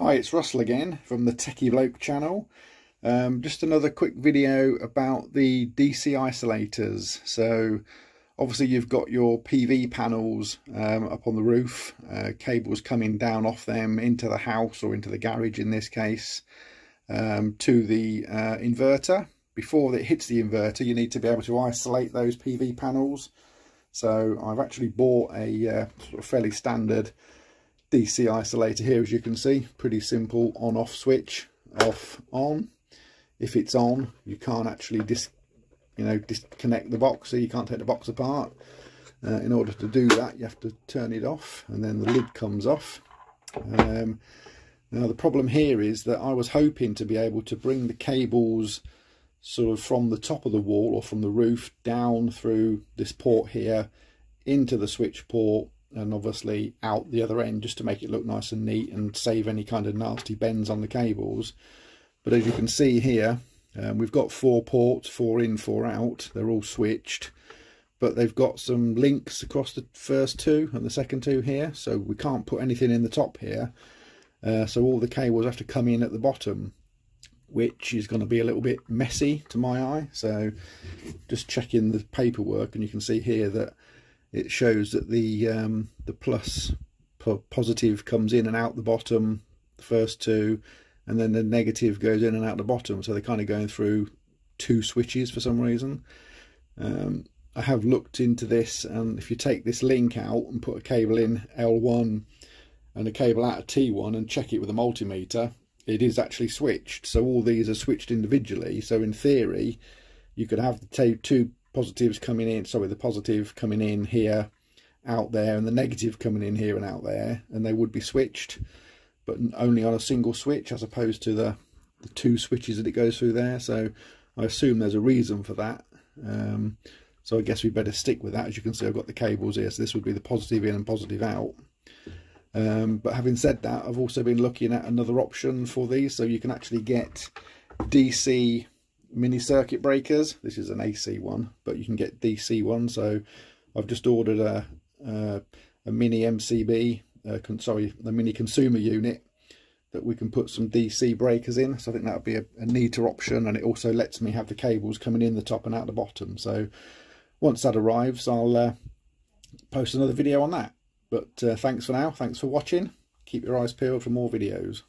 Hi, it's Russell again from the Techie Bloke channel. Um, just another quick video about the DC isolators. So obviously you've got your PV panels um, up on the roof, uh, cables coming down off them into the house or into the garage in this case um, to the uh, inverter. Before it hits the inverter you need to be able to isolate those PV panels. So I've actually bought a uh, sort of fairly standard DC isolator here as you can see. Pretty simple on off switch off on. If it's on you can't actually dis you know disconnect the box so you can't take the box apart. Uh, in order to do that you have to turn it off and then the lid comes off. Um, now the problem here is that I was hoping to be able to bring the cables sort of from the top of the wall or from the roof down through this port here into the switch port and obviously out the other end just to make it look nice and neat and save any kind of nasty bends on the cables. But as you can see here um, we've got four ports four in four out. They're all switched but they've got some links across the first two and the second two here so we can't put anything in the top here. Uh, so all the cables have to come in at the bottom which is going to be a little bit messy to my eye. So just checking the paperwork and you can see here that it shows that the um, the plus positive comes in and out the bottom the first two and then the negative goes in and out the bottom. So they're kind of going through two switches for some reason. Um, I have looked into this and if you take this link out and put a cable in L1 and a cable out of T1 and check it with a multimeter it is actually switched. So all these are switched individually. So in theory you could have the two positives coming in, sorry, the positive coming in here, out there, and the negative coming in here and out there, and they would be switched, but only on a single switch as opposed to the, the two switches that it goes through there. So I assume there's a reason for that. Um, so I guess we better stick with that. As you can see, I've got the cables here, so this would be the positive in and positive out. Um, but having said that, I've also been looking at another option for these, so you can actually get DC mini circuit breakers. This is an AC one, but you can get DC one. So I've just ordered a, a, a mini MCB, uh, sorry, a mini consumer unit that we can put some DC breakers in. So I think that would be a, a, neater option and it also lets me have the cables coming in the top and out the bottom. So once that arrives, I'll uh, post another video on that. But uh, thanks for now. Thanks for watching. Keep your eyes peeled for more videos.